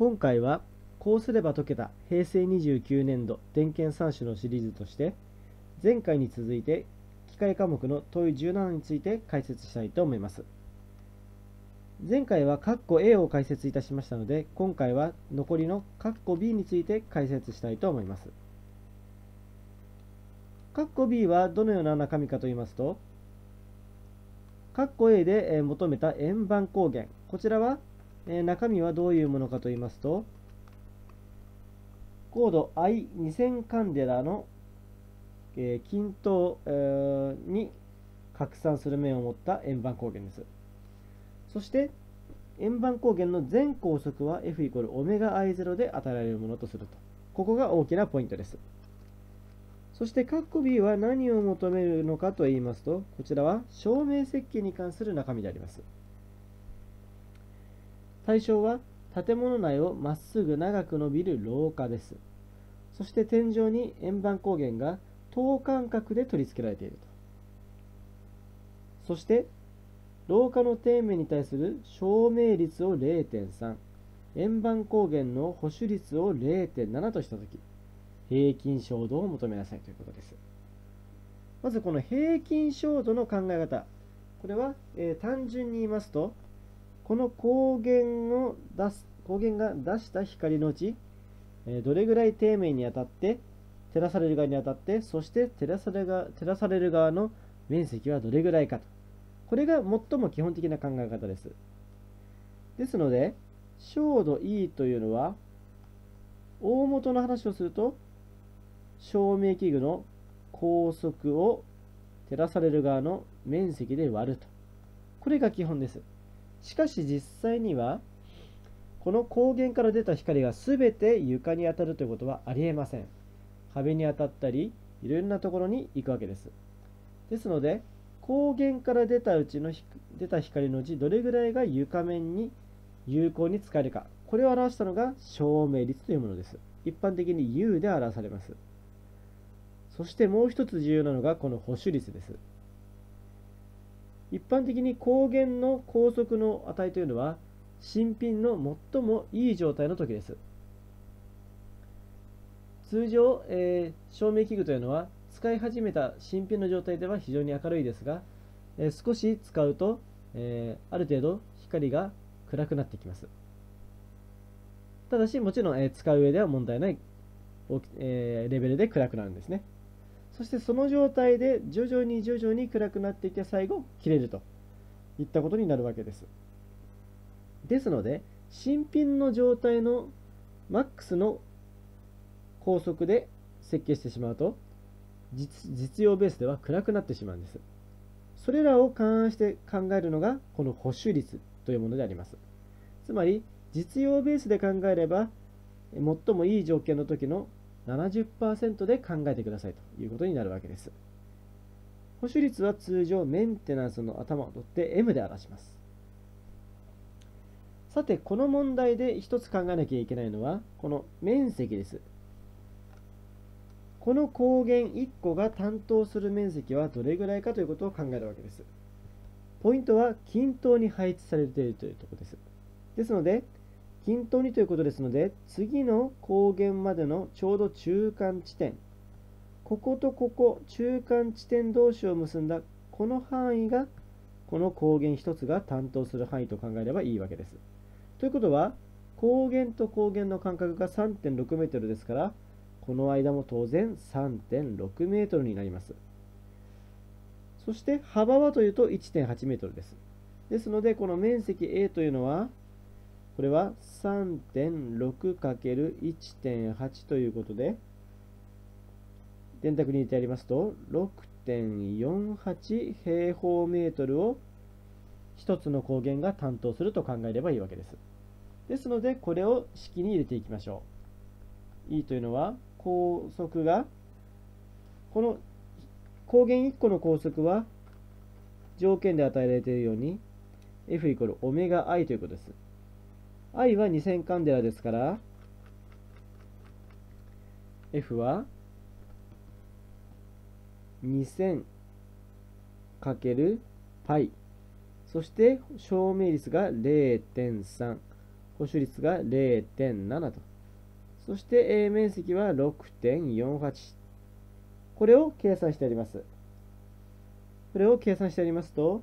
今回はこうすれば解けた平成29年度点検3種のシリーズとして前回に続いて機械科目の問い17について解説したいと思います。前回は括弧 A を解説いたしましたので今回は残りの括弧 B について解説したいと思います。括弧 B はどのような中身かと言いますと括弧 A で求めた円盤光源こちらはえ中身はどういうものかと言いますとコード I2000 カンデラのえ均等に拡散する面を持った円盤光源です。そして円盤光源の全高速は F イコールオメガ I0 で与えられるものとすると。ここが大きなポイントです。そして、括弧 B は何を求めるのかと言いますと、こちらは照明設計に関する中身であります。対象は建物内をまっすぐ長く伸びる廊下です。そして天井に円盤光源が等間隔で取り付けられていると。そして、廊下の底面に対する照明率を0.3、円盤光源の保守率を0.7としたとき、平均照度を求めなさいということです。まずこの平均照度の考え方。これは、えー、単純に言いますと、この光源を出す、光源が出した光のうち、え、どれぐらい底面に当たって、照らされる側に当たって、そして照らされが照らされる側の面積はどれぐらいかと。これが最も基本的な考え方です。ですので、照度 E というのは、大元の話をすると、照明器具の高速を照らされる側の面積で割ると。これが基本です。しかし実際には、この光源から出た光が全て床に当たるということはありえません。壁に当たったり、いろいろなところに行くわけです。ですので、光源から出たうちの出た光のうちどれぐらいが床面に有効に使えるか。これを表したのが照明率というものです。一般的に U で表されます。そしてもう一つ重要なのがこの保守率です。一般的に光源の高速の値というのは新品の最もいい状態の時です。通常、えー、照明器具というのは使い始めた新品の状態では非常に明るいですが、えー、少し使うと、えー、ある程度光が暗くなってきます。ただし、もちろん、え使う上では問題ない、えレベルで暗くなるんですね。そしてその状態で徐々に徐々に暗くなっていって最後切れるといったことになるわけです。ですので新品の状態のマックスの高速で設計してしまうと実用ベースでは暗くなってしまうんです。それらを勘案して考えるのがこの保守率というものであります。つまり実用ベースで考えれば最もいい条件の時の70%で考えてくださいということになるわけです。保守率は通常メンテナンスの頭を取って M で表します。さて、この問題で一つ考えなきゃいけないのは、この面積です。この光源1個が担当する面積はどれぐらいかということを考えるわけです。ポイントは均等に配置されているというところです。ですので、均等にということですので、次の光源までのちょうど中間地点、こことここ、中間地点同士を結んだこの範囲が、この光源1つが担当する範囲と考えればいいわけです。ということは、光源と光源の間隔が3.6メートルですから、この間も当然3.6メートルになります。そして幅はというと1.8メートルです。ですので、この面積 A というのは、これは 3.6×1.8 ということで、電卓に入れてありますと、6.48平方メートルを1つの光源が担当すると考えればいいわけです。ですので、これを式に入れていきましょう。E というのは、高速が、この光源1個の高速は、条件で与えられているように、F イコールオメガ I ということです。I は2000カンデラですから、F は2000かける π。そして照明率が0.3。保守率が0.7と。そして、え面積は6.48。これを計算してあります。これを計算してありますと、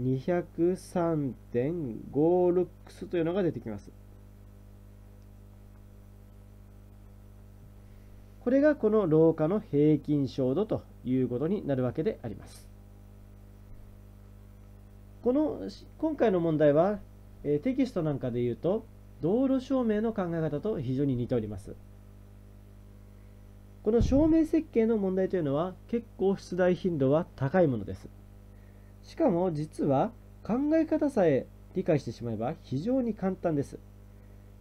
203.5ルックスというのが出てきます。これがこの廊下の平均照度ということになるわけであります。この今回の問題は、えテキストなんかで言うと道路照明の考え方と非常に似ております。この照明設計の問題というのは結構出題頻度は高いものです。しかも実は考え方さえ理解してしまえば非常に簡単です。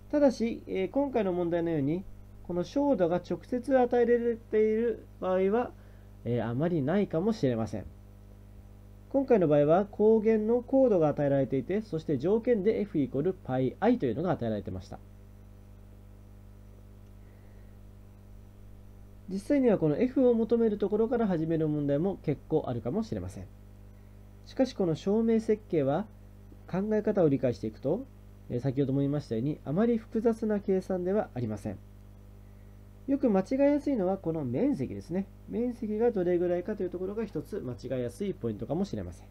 ただし、え今回の問題のようにこの照度が直接与えられている場合は、えー、あまりないかもしれません。今回の場合は光源の高度が与えられていて、そして条件で F イコール πi というのが与えられていました。実際にはこの F を求めるところから始める問題も結構あるかもしれません。しかしこの証明設計は考え方を理解していくと、先ほども言いましたようにあまり複雑な計算ではありません。よく間違いやすいのはこの面積ですね。面積がどれぐらいかというところが一つ間違いやすいポイントかもしれませ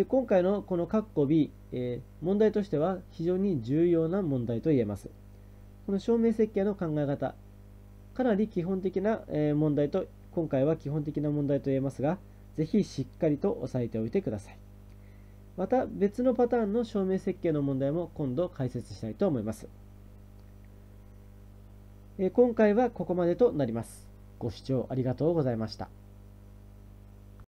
ん。今回のこの括弧 B、え、問題としては非常に重要な問題と言えます。この証明設計の考え方、かなり基本的な、問題と、今回は基本的な問題と言えますが、ぜひしっかりと押さえておいてください。また別のパターンの証明設計の問題も今度解説したいと思います。今回はここまでとなります。ご視聴ありがとうございました。